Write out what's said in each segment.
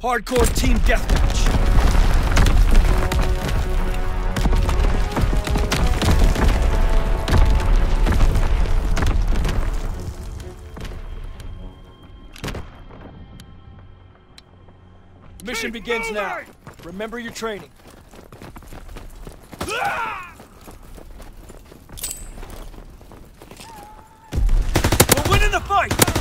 Hardcore team deathmatch. Mission begins now. Remember your training. We're winning the fight!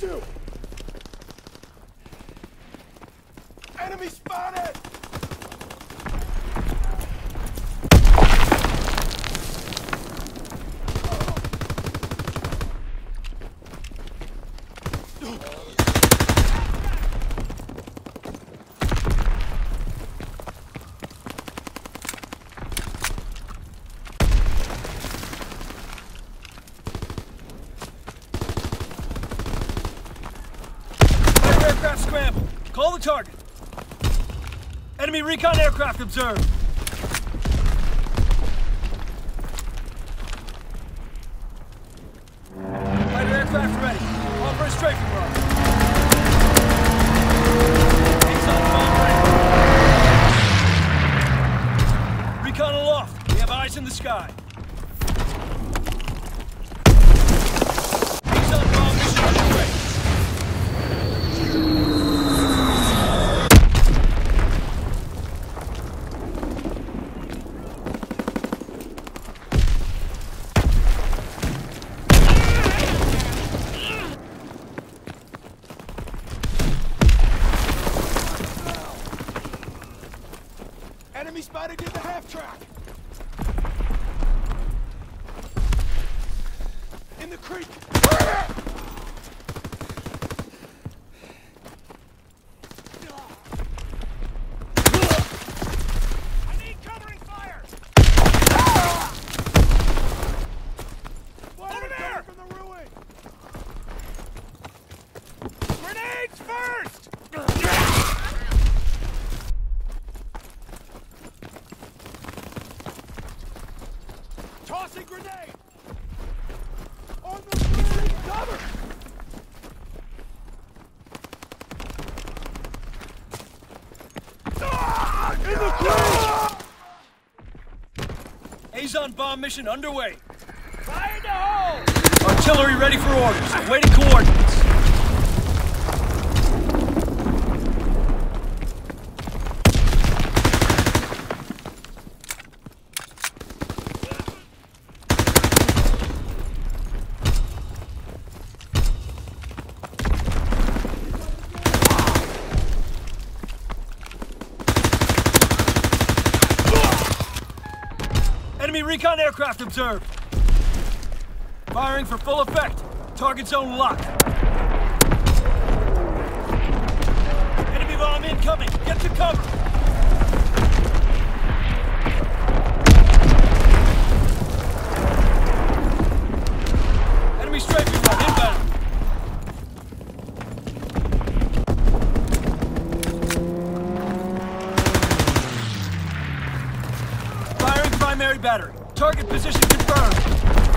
Statue! Enemy spotted! Fighter aircraft scramble. Call the target. Enemy recon aircraft observed. Fighter aircraft ready. Call for a strafing run. Recon aloft. We have eyes in the sky. Enemy spotted near the half track. In the creek. Grenades first! Tossing grenade. On the street. Cover. Ah! In the creek. Azon bomb mission underway. Fire in the hole! Artillery ready for orders. Awaiting coordinates. Enemy recon aircraft observed. Firing for full effect. Target zone locked. Enemy bomb incoming. Get to cover. Target position confirmed.